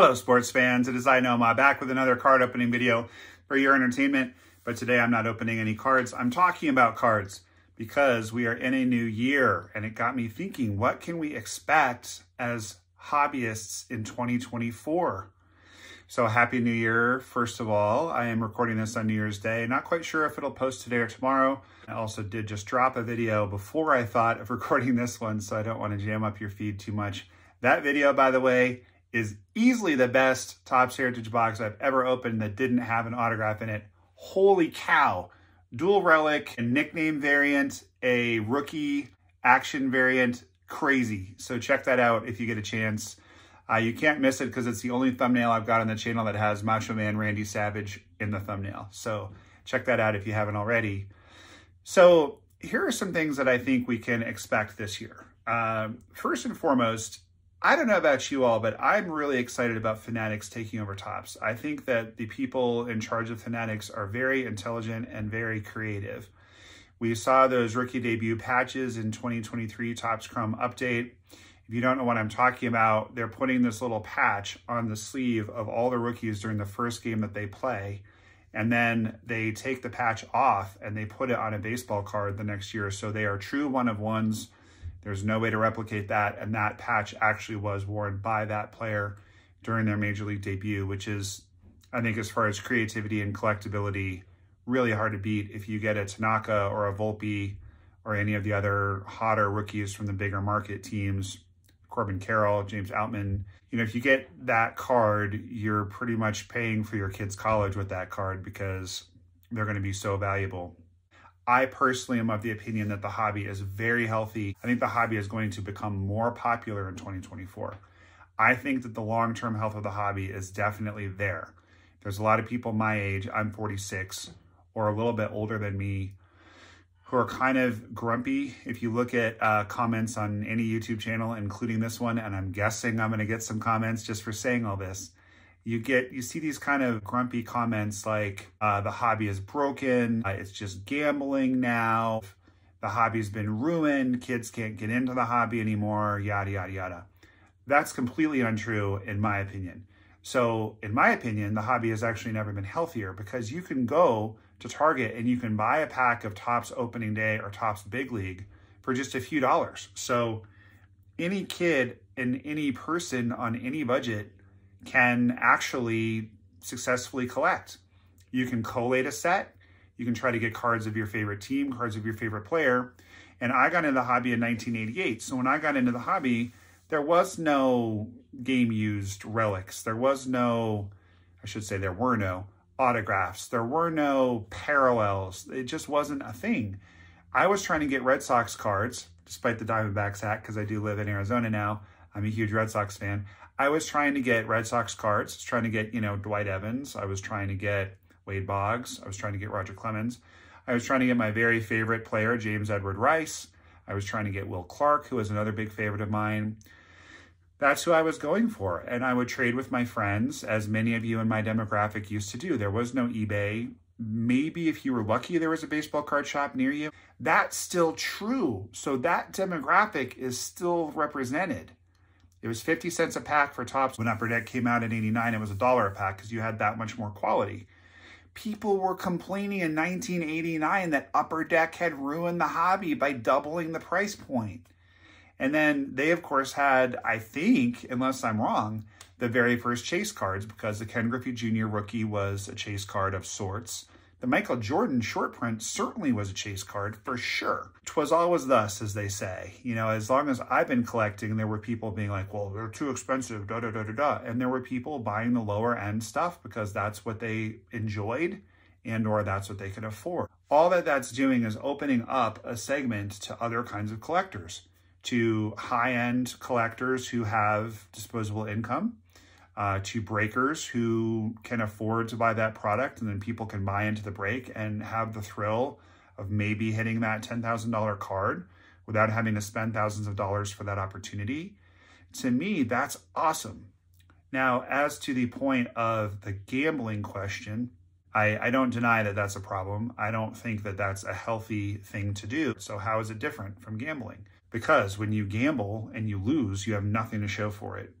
Hello, sports fans. It is I, Nomah, back with another card opening video for your entertainment. But today I'm not opening any cards. I'm talking about cards because we are in a new year. And it got me thinking, what can we expect as hobbyists in 2024? So happy new year, first of all. I am recording this on New Year's Day. Not quite sure if it'll post today or tomorrow. I also did just drop a video before I thought of recording this one, so I don't want to jam up your feed too much. That video, by the way, is easily the best Topps Heritage box I've ever opened that didn't have an autograph in it. Holy cow. Dual relic, a nickname variant, a rookie action variant, crazy. So check that out if you get a chance. Uh, you can't miss it because it's the only thumbnail I've got on the channel that has Macho Man Randy Savage in the thumbnail. So check that out if you haven't already. So here are some things that I think we can expect this year. Um, first and foremost, I don't know about you all, but I'm really excited about Fanatics taking over Topps. I think that the people in charge of Fanatics are very intelligent and very creative. We saw those rookie debut patches in 2023 Topps Chrome update. If you don't know what I'm talking about, they're putting this little patch on the sleeve of all the rookies during the first game that they play. And then they take the patch off and they put it on a baseball card the next year. So they are true one of ones there's no way to replicate that. And that patch actually was worn by that player during their major league debut, which is, I think, as far as creativity and collectability, really hard to beat if you get a Tanaka or a Volpe or any of the other hotter rookies from the bigger market teams, Corbin Carroll, James Outman. You know, if you get that card, you're pretty much paying for your kid's college with that card because they're going to be so valuable. I personally am of the opinion that the hobby is very healthy. I think the hobby is going to become more popular in 2024. I think that the long-term health of the hobby is definitely there. There's a lot of people my age, I'm 46, or a little bit older than me, who are kind of grumpy. If you look at uh, comments on any YouTube channel, including this one, and I'm guessing I'm going to get some comments just for saying all this, you get you see these kind of grumpy comments like uh, the hobby is broken. Uh, it's just gambling now. The hobby's been ruined. Kids can't get into the hobby anymore. Yada yada yada. That's completely untrue in my opinion. So in my opinion the hobby has actually never been healthier because you can go to target and you can buy a pack of Topps opening day or Topps big league for just a few dollars. So any kid and any person on any budget can actually successfully collect. You can collate a set. You can try to get cards of your favorite team, cards of your favorite player. And I got into the hobby in 1988. So when I got into the hobby, there was no game used relics. There was no, I should say there were no autographs. There were no parallels. It just wasn't a thing. I was trying to get Red Sox cards, despite the Diamondbacks hat, because I do live in Arizona now. I'm a huge Red Sox fan. I was trying to get Red Sox cards. I was trying to get, you know, Dwight Evans. I was trying to get Wade Boggs. I was trying to get Roger Clemens. I was trying to get my very favorite player, James Edward Rice. I was trying to get Will Clark, who was another big favorite of mine. That's who I was going for. And I would trade with my friends, as many of you in my demographic used to do. There was no eBay. Maybe if you were lucky, there was a baseball card shop near you. That's still true. So that demographic is still represented. It was 50 cents a pack for Topps. When Upper Deck came out in 89, it was a dollar a pack because you had that much more quality. People were complaining in 1989 that Upper Deck had ruined the hobby by doubling the price point. And then they, of course, had, I think, unless I'm wrong, the very first chase cards because the Ken Griffey Jr. rookie was a chase card of sorts. The Michael Jordan short print certainly was a chase card for sure. Twas always thus, as they say. You know, as long as I've been collecting, there were people being like, well, they're too expensive, da da da da da. And there were people buying the lower end stuff because that's what they enjoyed and or that's what they could afford. All that that's doing is opening up a segment to other kinds of collectors, to high-end collectors who have disposable income, uh, to breakers who can afford to buy that product and then people can buy into the break and have the thrill of maybe hitting that $10,000 card without having to spend thousands of dollars for that opportunity. To me, that's awesome. Now, as to the point of the gambling question, I, I don't deny that that's a problem. I don't think that that's a healthy thing to do. So how is it different from gambling? Because when you gamble and you lose, you have nothing to show for it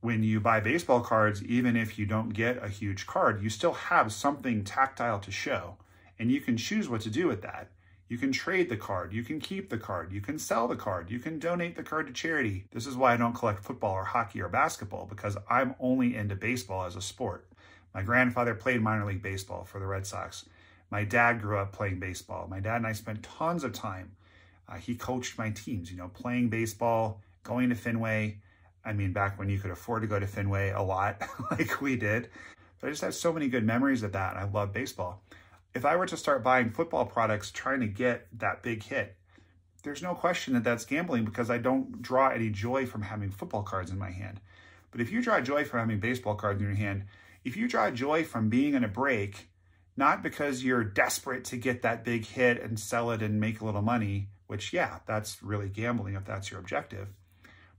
when you buy baseball cards, even if you don't get a huge card, you still have something tactile to show. And you can choose what to do with that. You can trade the card, you can keep the card, you can sell the card, you can donate the card to charity. This is why I don't collect football or hockey or basketball because I'm only into baseball as a sport. My grandfather played minor league baseball for the Red Sox. My dad grew up playing baseball. My dad and I spent tons of time. Uh, he coached my teams, you know, playing baseball, going to Fenway. I mean, back when you could afford to go to Fenway a lot, like we did. But I just have so many good memories of that. And I love baseball. If I were to start buying football products trying to get that big hit, there's no question that that's gambling because I don't draw any joy from having football cards in my hand. But if you draw joy from having baseball cards in your hand, if you draw joy from being in a break, not because you're desperate to get that big hit and sell it and make a little money, which, yeah, that's really gambling if that's your objective.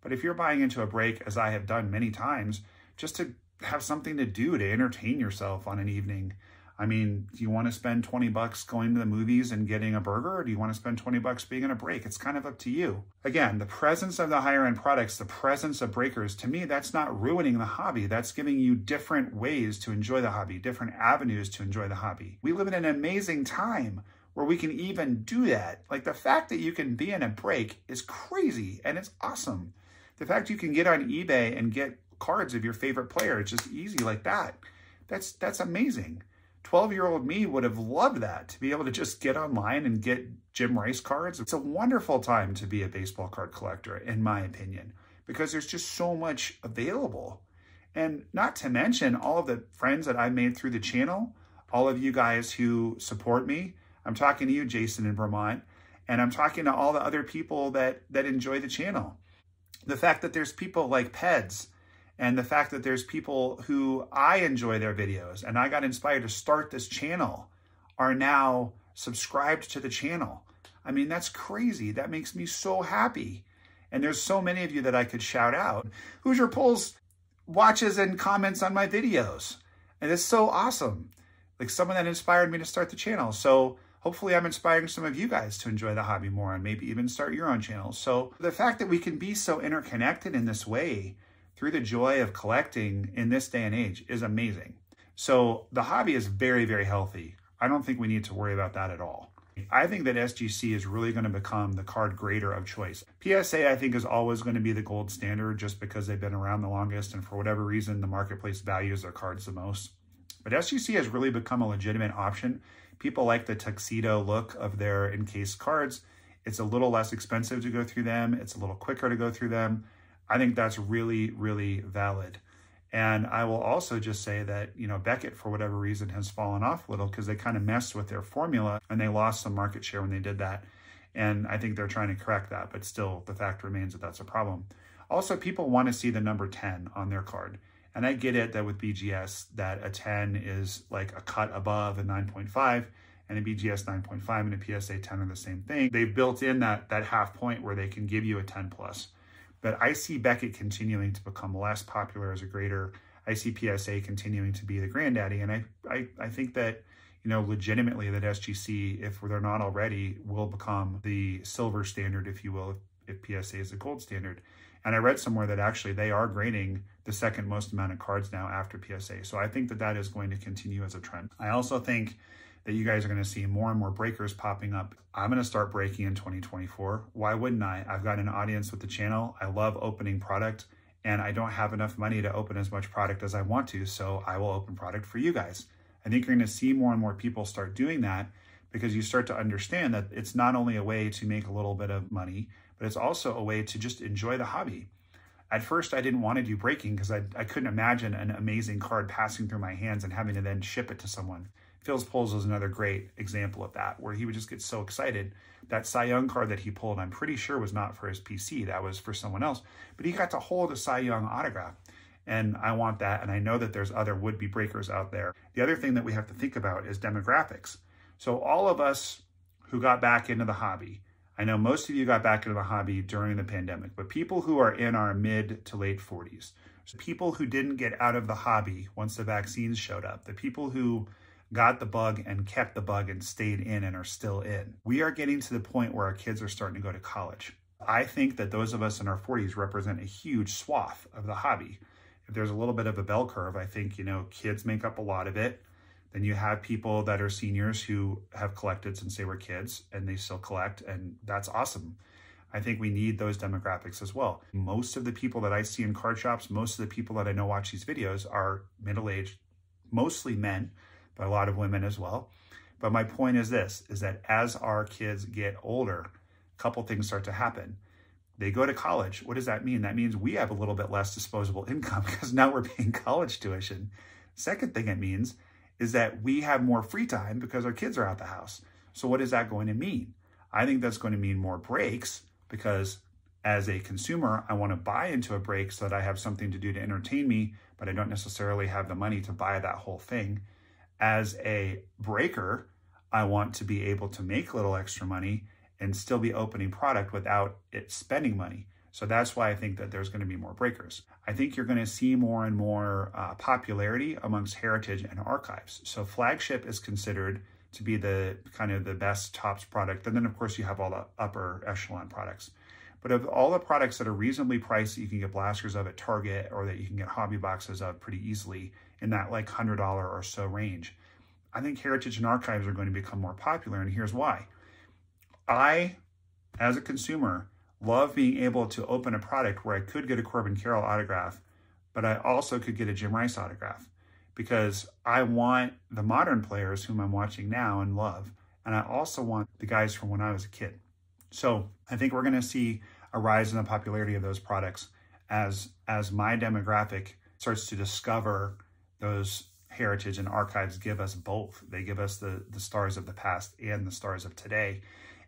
But if you're buying into a break, as I have done many times, just to have something to do to entertain yourself on an evening, I mean, do you want to spend 20 bucks going to the movies and getting a burger, or do you want to spend 20 bucks being in a break? It's kind of up to you. Again, the presence of the higher end products, the presence of breakers, to me, that's not ruining the hobby. That's giving you different ways to enjoy the hobby, different avenues to enjoy the hobby. We live in an amazing time where we can even do that. Like the fact that you can be in a break is crazy and it's awesome. The fact you can get on eBay and get cards of your favorite player, it's just easy like that. That's that's amazing. 12 year old me would have loved that to be able to just get online and get Jim Rice cards. It's a wonderful time to be a baseball card collector, in my opinion, because there's just so much available. And not to mention all of the friends that I made through the channel, all of you guys who support me. I'm talking to you, Jason in Vermont, and I'm talking to all the other people that, that enjoy the channel. The fact that there's people like Peds and the fact that there's people who I enjoy their videos and I got inspired to start this channel are now subscribed to the channel. I mean, that's crazy. That makes me so happy. And there's so many of you that I could shout out. Hoosier Pulls watches and comments on my videos. And it's so awesome. Like someone that inspired me to start the channel. So hopefully I'm inspiring some of you guys to enjoy the hobby more and maybe even start your own channel. So the fact that we can be so interconnected in this way through the joy of collecting in this day and age is amazing. So the hobby is very, very healthy. I don't think we need to worry about that at all. I think that SGC is really going to become the card grader of choice. PSA, I think, is always going to be the gold standard just because they've been around the longest and for whatever reason, the marketplace values their cards the most. But SGC has really become a legitimate option. People like the tuxedo look of their encased cards. It's a little less expensive to go through them. It's a little quicker to go through them. I think that's really, really valid. And I will also just say that, you know, Beckett, for whatever reason, has fallen off a little because they kind of messed with their formula and they lost some market share when they did that. And I think they're trying to correct that, but still the fact remains that that's a problem. Also, people want to see the number 10 on their card. And I get it that with BGS, that a 10 is like a cut above a 9.5 and a BGS 9.5 and a PSA 10 are the same thing. They've built in that, that half point where they can give you a 10 plus. But I see Beckett continuing to become less popular as a grader. I see PSA continuing to be the granddaddy. And I, I, I think that, you know, legitimately that SGC, if they're not already, will become the silver standard, if you will, if, PSA is the gold standard. And I read somewhere that actually they are grading the second most amount of cards now after PSA. So I think that that is going to continue as a trend. I also think that you guys are going to see more and more breakers popping up. I'm going to start breaking in 2024. Why wouldn't I? I've got an audience with the channel. I love opening product and I don't have enough money to open as much product as I want to. So I will open product for you guys. I think you're going to see more and more people start doing that because you start to understand that it's not only a way to make a little bit of money, but it's also a way to just enjoy the hobby. At first, I didn't want to do breaking because I, I couldn't imagine an amazing card passing through my hands and having to then ship it to someone. Phil's Pulls is another great example of that, where he would just get so excited. That Cy Young card that he pulled, I'm pretty sure was not for his PC. That was for someone else. But he got to hold a Cy Young autograph. And I want that. And I know that there's other would-be breakers out there. The other thing that we have to think about is demographics. So all of us who got back into the hobby, I know most of you got back into the hobby during the pandemic, but people who are in our mid to late 40s, so people who didn't get out of the hobby once the vaccines showed up, the people who got the bug and kept the bug and stayed in and are still in. We are getting to the point where our kids are starting to go to college. I think that those of us in our 40s represent a huge swath of the hobby. if there's a little bit of a bell curve, I think, you know, kids make up a lot of it. Then you have people that are seniors who have collected since they were kids and they still collect, and that's awesome. I think we need those demographics as well. Most of the people that I see in card shops, most of the people that I know watch these videos are middle-aged, mostly men, but a lot of women as well. But my point is this, is that as our kids get older, a couple things start to happen. They go to college. What does that mean? That means we have a little bit less disposable income because now we're paying college tuition. Second thing it means is that we have more free time because our kids are out the house. So what is that going to mean? I think that's going to mean more breaks because as a consumer, I want to buy into a break so that I have something to do to entertain me, but I don't necessarily have the money to buy that whole thing. As a breaker, I want to be able to make a little extra money and still be opening product without it spending money. So that's why I think that there's going to be more breakers. I think you're going to see more and more uh, popularity amongst heritage and archives. So flagship is considered to be the kind of the best Topps product. And then of course you have all the upper echelon products. But of all the products that are reasonably priced that you can get blasters of at Target or that you can get hobby boxes of pretty easily in that like $100 or so range, I think Heritage and Archives are going to become more popular. And here's why. I, as a consumer, love being able to open a product where I could get a Corbin Carroll autograph, but I also could get a Jim Rice autograph because I want the modern players whom I'm watching now and love. And I also want the guys from when I was a kid. So I think we're going to see a rise in the popularity of those products as, as my demographic starts to discover those heritage and archives give us both. They give us the, the stars of the past and the stars of today.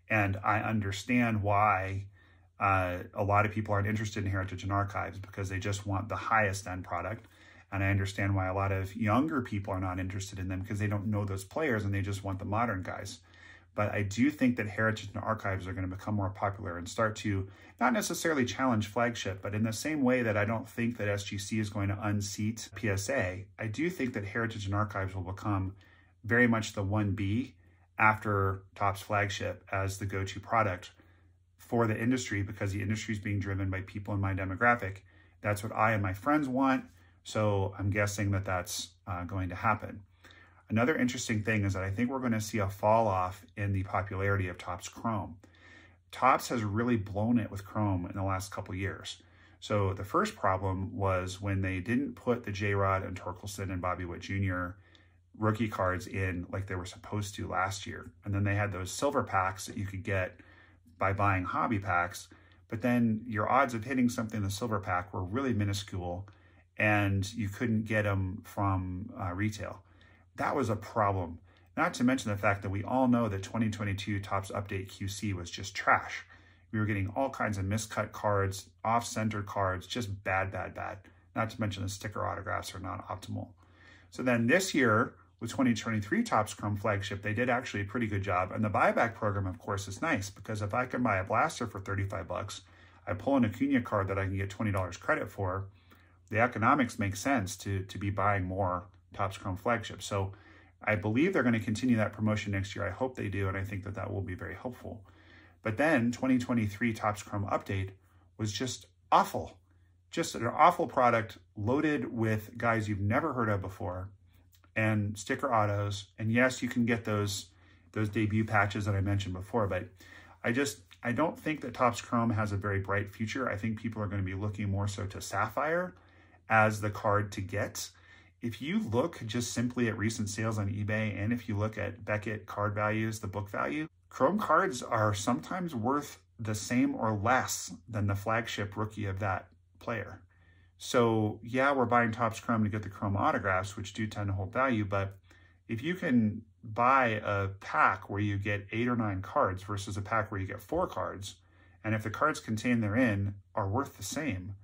And I understand why uh, a lot of people aren't interested in heritage and archives because they just want the highest end product. And I understand why a lot of younger people are not interested in them because they don't know those players and they just want the modern guys. But I do think that heritage and archives are going to become more popular and start to not necessarily challenge flagship, but in the same way that I don't think that SGC is going to unseat PSA, I do think that heritage and archives will become very much the 1B after Topps flagship as the go-to product for the industry because the industry is being driven by people in my demographic. That's what I and my friends want. So I'm guessing that that's uh, going to happen. Another interesting thing is that I think we're going to see a fall off in the popularity of Topps Chrome. Topps has really blown it with Chrome in the last couple years. So the first problem was when they didn't put the J-Rod and Torkelson and Bobby Witt Jr rookie cards in like they were supposed to last year. And then they had those silver packs that you could get by buying hobby packs. But then your odds of hitting something in the silver pack were really minuscule and you couldn't get them from uh, retail. That was a problem. Not to mention the fact that we all know that 2022 Topps Update QC was just trash. We were getting all kinds of miscut cards, off-center cards, just bad, bad, bad. Not to mention the sticker autographs are not optimal. So then this year, with 2023 Topps Chrome flagship, they did actually a pretty good job. And the buyback program, of course, is nice because if I can buy a blaster for 35 bucks, I pull an Acuna card that I can get $20 credit for, the economics make sense to, to be buying more Topps Chrome flagship. So I believe they're going to continue that promotion next year. I hope they do, and I think that that will be very helpful. But then 2023 Topps Chrome update was just awful. Just an awful product loaded with guys you've never heard of before and sticker autos. And yes, you can get those those debut patches that I mentioned before, but I just I don't think that Topps Chrome has a very bright future. I think people are going to be looking more so to Sapphire as the card to get. If you look just simply at recent sales on eBay, and if you look at Beckett card values, the book value, Chrome cards are sometimes worth the same or less than the flagship rookie of that player. So yeah, we're buying Topps Chrome to get the Chrome autographs, which do tend to hold value, but if you can buy a pack where you get eight or nine cards versus a pack where you get four cards, and if the cards contained therein are worth the same,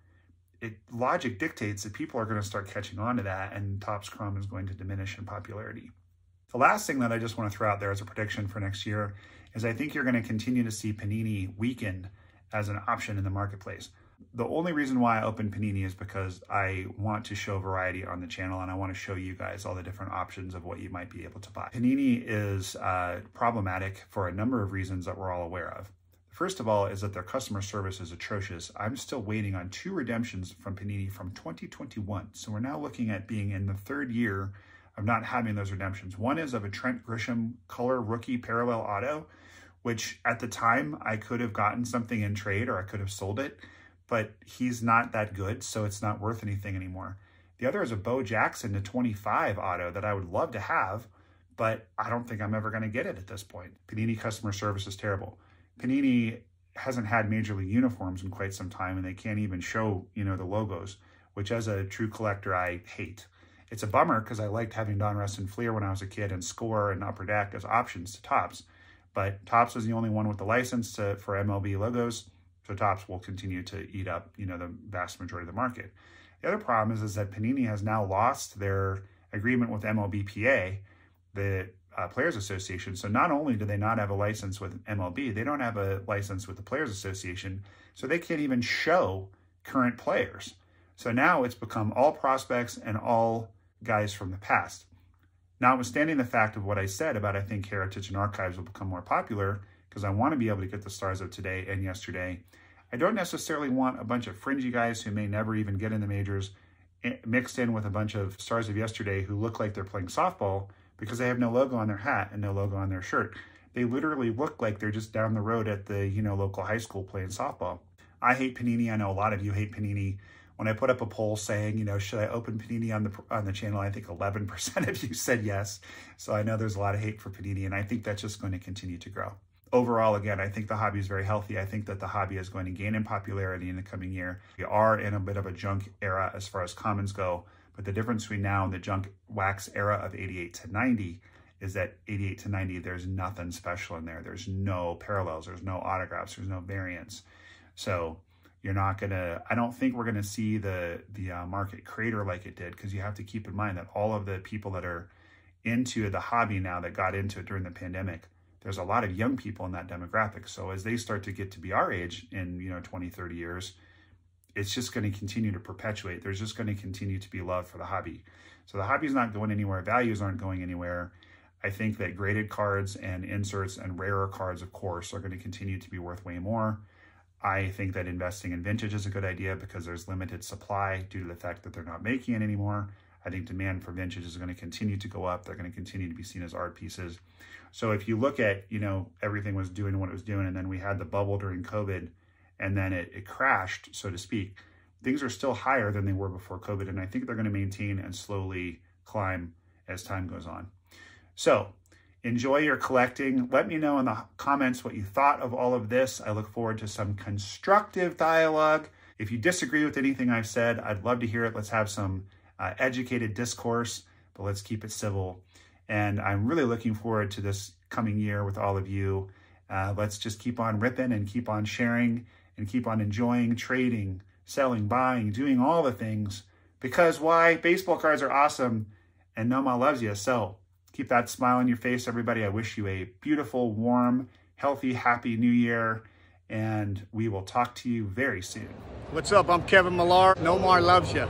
it logic dictates that people are going to start catching on to that and Topps Chrome is going to diminish in popularity. The last thing that I just want to throw out there as a prediction for next year is I think you're going to continue to see Panini weaken as an option in the marketplace. The only reason why I opened Panini is because I want to show variety on the channel and I want to show you guys all the different options of what you might be able to buy. Panini is uh, problematic for a number of reasons that we're all aware of. First of all, is that their customer service is atrocious. I'm still waiting on two redemptions from Panini from 2021. So we're now looking at being in the third year of not having those redemptions. One is of a Trent Grisham color rookie parallel auto, which at the time I could have gotten something in trade or I could have sold it, but he's not that good, so it's not worth anything anymore. The other is a Bo Jackson to 25 auto that I would love to have, but I don't think I'm ever going to get it at this point. Panini customer service is terrible. Panini hasn't had major league uniforms in quite some time and they can't even show, you know, the logos, which as a true collector, I hate. It's a bummer because I liked having Donruss and Fleer when I was a kid and Score and Upper Deck as options to Topps. But Topps was the only one with the license to, for MLB logos, so Topps will continue to eat up, you know, the vast majority of the market. The other problem is, is that Panini has now lost their agreement with MLBPA, the uh, Players Association. So not only do they not have a license with MLB, they don't have a license with the Players Association, so they can't even show current players. So now it's become all prospects and all guys from the past. Notwithstanding the fact of what I said about I think Heritage and Archives will become more popular, because I want to be able to get the stars of today and yesterday, I don't necessarily want a bunch of fringy guys who may never even get in the majors eh, mixed in with a bunch of stars of yesterday who look like they're playing softball because they have no logo on their hat and no logo on their shirt. They literally look like they're just down the road at the, you know, local high school playing softball. I hate Panini. I know a lot of you hate Panini. When I put up a poll saying, you know, should I open Panini on the on the channel, I think 11% of you said yes. So I know there's a lot of hate for Panini, and I think that's just going to continue to grow. Overall, again, I think the hobby is very healthy. I think that the hobby is going to gain in popularity in the coming year. We are in a bit of a junk era as far as commons go, but the difference between now and the junk wax era of 88 to 90 is that 88 to 90, there's nothing special in there. There's no parallels, there's no autographs, there's no variants. So you're not gonna, I don't think we're gonna see the, the uh, market crater like it did because you have to keep in mind that all of the people that are into the hobby now that got into it during the pandemic, there's a lot of young people in that demographic. So as they start to get to be our age in, you know, 20, 30 years, it's just going to continue to perpetuate. There's just going to continue to be love for the hobby. So the hobby's not going anywhere. Values aren't going anywhere. I think that graded cards and inserts and rarer cards, of course, are going to continue to be worth way more. I think that investing in vintage is a good idea because there's limited supply due to the fact that they're not making it anymore. I think demand for vintage is going to continue to go up. They're going to continue to be seen as art pieces. So if you look at, you know, everything was doing what it was doing, and then we had the bubble during COVID, and then it, it crashed, so to speak, things are still higher than they were before COVID. And I think they're going to maintain and slowly climb as time goes on. So enjoy your collecting. Let me know in the comments what you thought of all of this. I look forward to some constructive dialogue. If you disagree with anything I've said, I'd love to hear it. Let's have some uh, educated discourse, but let's keep it civil. And I'm really looking forward to this coming year with all of you. Uh, let's just keep on ripping and keep on sharing and keep on enjoying trading, selling, buying, doing all the things. Because why? Baseball cards are awesome and Nomah loves you. So keep that smile on your face, everybody. I wish you a beautiful, warm, healthy, happy new year. And we will talk to you very soon. What's up? I'm Kevin Millar. Nomar loves you.